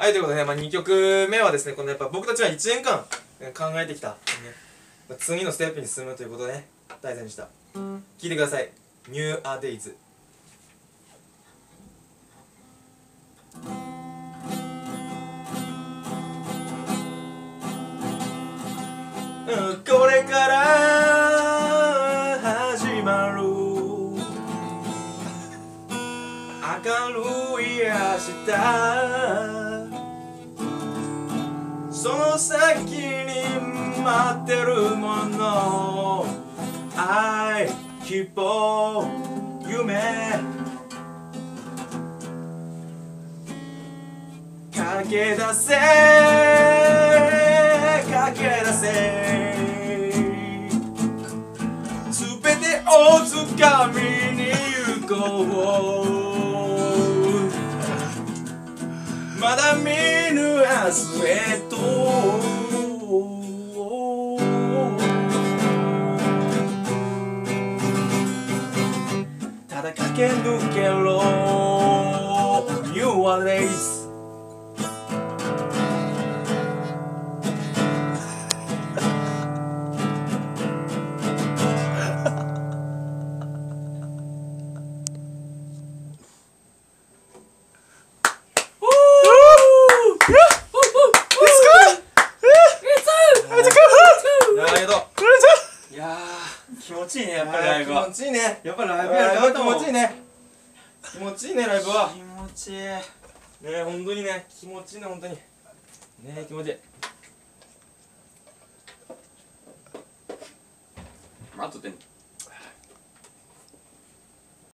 はいということで、まあ、2曲目はですねこのやっぱ僕たちは1年間考えてきた、ね次のステップに進むということでね題材にした。聴いてください「New a Days」これから始まる。明るい明日。その先に待ってるもの。愛希望夢。駆け出せ。駆け出せ。すべてをつかみぬ明日へと。ただ駆け抜けろ。You are days 気持ちいいねやっぱりライブは。気持ちいいね。やっぱりライブやライブは気持ちいいね。気持ちいいねライブは。気持ちいい。ね本当にね気持ちいいね本当に。ね気持ちいい。あとで